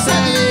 said